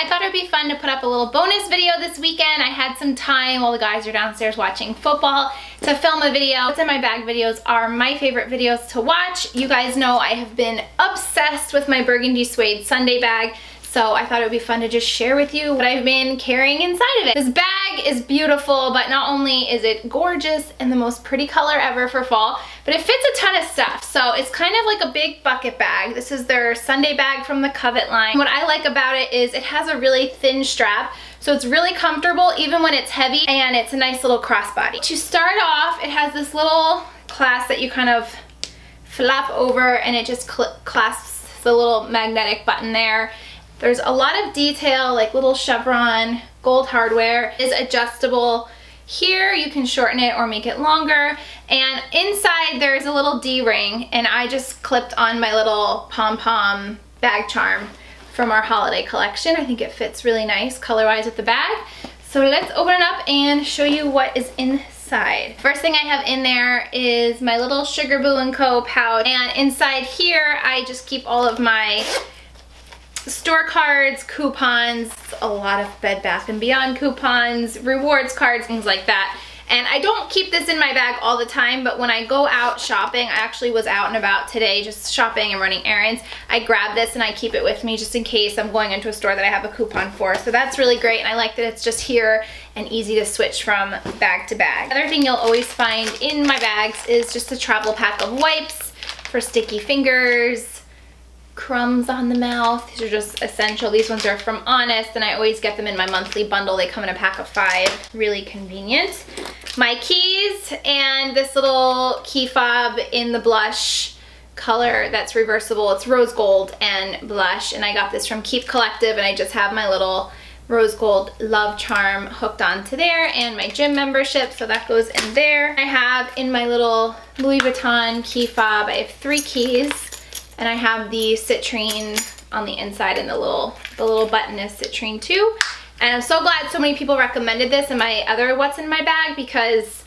I thought it'd be fun to put up a little bonus video this weekend. I had some time while the guys are downstairs watching football to film a video. What's in my bag videos are my favorite videos to watch. You guys know I have been obsessed with my burgundy suede Sunday bag. So I thought it would be fun to just share with you what I've been carrying inside of it. This bag is beautiful, but not only is it gorgeous and the most pretty color ever for fall, but it fits a ton of stuff. So it's kind of like a big bucket bag. This is their Sunday bag from the Covet line. What I like about it is it has a really thin strap, so it's really comfortable even when it's heavy, and it's a nice little crossbody. To start off, it has this little clasp that you kind of flap over and it just cl clasps the little magnetic button there. There's a lot of detail, like little chevron, gold hardware, is adjustable. Here you can shorten it or make it longer. And inside there's a little D-ring and I just clipped on my little pom-pom bag charm from our holiday collection. I think it fits really nice color-wise with the bag. So let's open it up and show you what is inside. First thing I have in there is my little Sugar Boo & Co. pouch. And inside here, I just keep all of my store cards, coupons, a lot of Bed Bath & Beyond coupons, rewards cards, things like that. And I don't keep this in my bag all the time, but when I go out shopping, I actually was out and about today just shopping and running errands. I grab this and I keep it with me just in case I'm going into a store that I have a coupon for. So that's really great and I like that it's just here and easy to switch from bag to bag. Another thing you'll always find in my bags is just a travel pack of wipes for sticky fingers, crumbs on the mouth. These are just essential. These ones are from Honest and I always get them in my monthly bundle. They come in a pack of five. Really convenient. My keys and this little key fob in the blush color that's reversible. It's rose gold and blush and I got this from Keep Collective and I just have my little rose gold love charm hooked onto there and my gym membership so that goes in there. I have in my little Louis Vuitton key fob I have three keys and I have the citrine on the inside and the little, the little button is citrine too. And I'm so glad so many people recommended this in my other what's in my bag because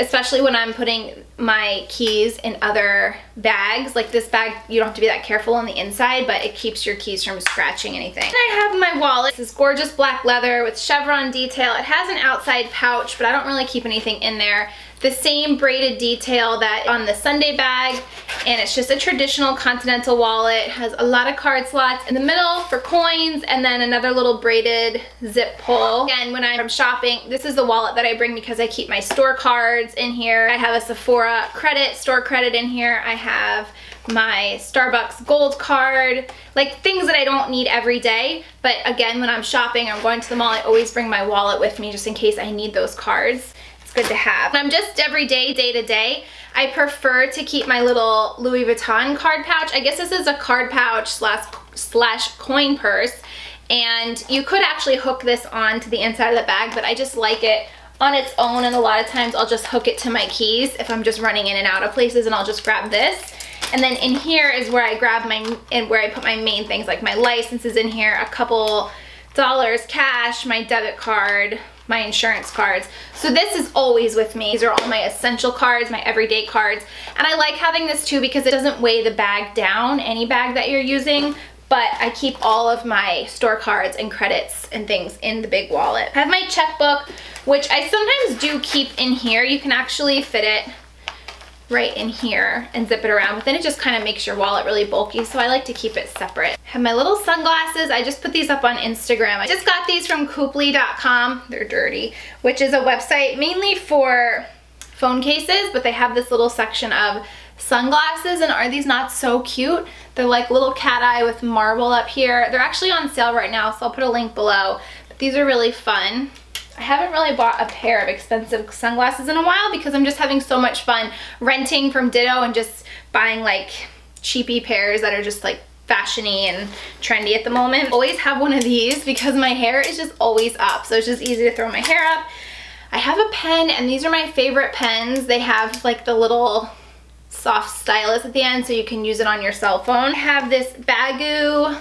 especially when I'm putting my keys in other bags. Like this bag, you don't have to be that careful on the inside, but it keeps your keys from scratching anything. And I have my wallet. This is gorgeous black leather with chevron detail. It has an outside pouch, but I don't really keep anything in there the same braided detail that on the Sunday bag and it's just a traditional continental wallet. Has a lot of card slots in the middle for coins and then another little braided zip pull. Again, when I'm shopping, this is the wallet that I bring because I keep my store cards in here. I have a Sephora credit, store credit in here. I have my Starbucks gold card, like things that I don't need every day. But again, when I'm shopping, I'm going to the mall, I always bring my wallet with me just in case I need those cards good to have. I'm just everyday, day to day. I prefer to keep my little Louis Vuitton card pouch. I guess this is a card pouch slash, slash coin purse. And you could actually hook this on to the inside of the bag, but I just like it on its own. And a lot of times I'll just hook it to my keys if I'm just running in and out of places and I'll just grab this. And then in here is where I grab my, and where I put my main things, like my licenses in here, a couple dollars cash, my debit card, my insurance cards. So this is always with me. These are all my essential cards, my everyday cards. And I like having this too because it doesn't weigh the bag down, any bag that you're using, but I keep all of my store cards and credits and things in the big wallet. I have my checkbook, which I sometimes do keep in here. You can actually fit it right in here and zip it around, but then it just kind of makes your wallet really bulky, so I like to keep it separate. I have my little sunglasses. I just put these up on Instagram. I just got these from Cooply.com. They're dirty, which is a website mainly for phone cases, but they have this little section of sunglasses and are these not so cute? They're like little cat eye with marble up here. They're actually on sale right now, so I'll put a link below. But these are really fun. I haven't really bought a pair of expensive sunglasses in a while because I'm just having so much fun renting from Ditto and just buying like cheapy pairs that are just like fashiony and trendy at the moment. Always have one of these because my hair is just always up. So it's just easy to throw my hair up. I have a pen and these are my favorite pens. They have like the little soft stylus at the end so you can use it on your cell phone. I have this Baggu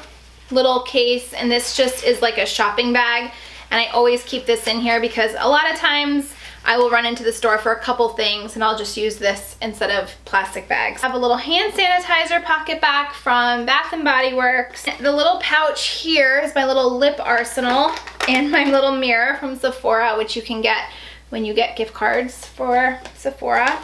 little case and this just is like a shopping bag and I always keep this in here because a lot of times I will run into the store for a couple things and I'll just use this instead of plastic bags. I have a little hand sanitizer PocketBac from Bath & Body Works. The little pouch here is my little lip arsenal and my little mirror from Sephora, which you can get when you get gift cards for Sephora.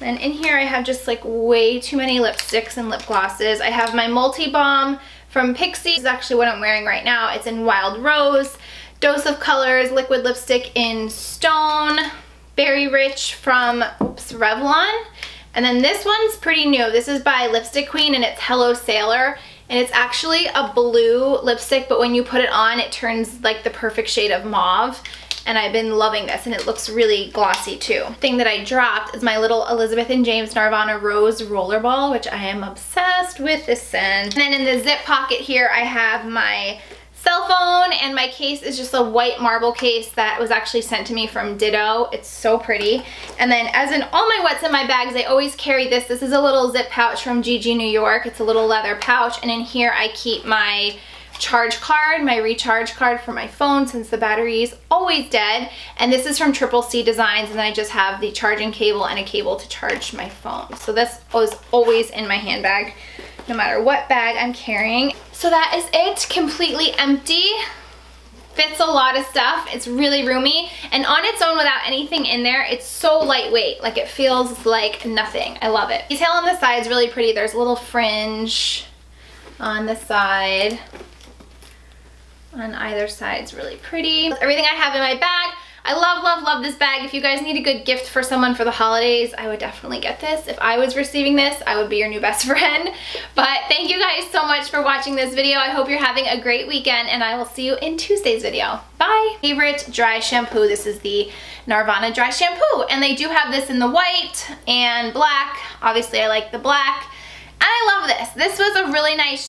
And in here I have just like way too many lipsticks and lip glosses. I have my Multi-Balm from Pixi. This is actually what I'm wearing right now. It's in Wild Rose. Dose of Colors liquid lipstick in Stone. Berry Rich from oops, Revlon. And then this one's pretty new. This is by Lipstick Queen and it's Hello Sailor. And it's actually a blue lipstick, but when you put it on, it turns like the perfect shade of mauve and I've been loving this and it looks really glossy too. Thing that I dropped is my little Elizabeth and James Nirvana Rose Rollerball, which I am obsessed with this scent. And then in the zip pocket here, I have my cell phone and my case is just a white marble case that was actually sent to me from Ditto. It's so pretty. And then as in all my what's in my bags, I always carry this. This is a little zip pouch from GG New York. It's a little leather pouch and in here I keep my charge card, my recharge card for my phone since the battery is always dead. And this is from Triple C Designs and I just have the charging cable and a cable to charge my phone. So this was always in my handbag no matter what bag I'm carrying. So that is it, completely empty. Fits a lot of stuff. It's really roomy. And on its own without anything in there, it's so lightweight. Like it feels like nothing. I love it. Detail on the side is really pretty. There's a little fringe on the side on either side is really pretty. Everything I have in my bag. I love, love, love this bag. If you guys need a good gift for someone for the holidays, I would definitely get this. If I was receiving this, I would be your new best friend. But thank you guys so much for watching this video. I hope you're having a great weekend and I will see you in Tuesday's video. Bye! Favorite dry shampoo. This is the Nirvana dry shampoo. And they do have this in the white and black. Obviously I like the black. And I love this. This was a really nice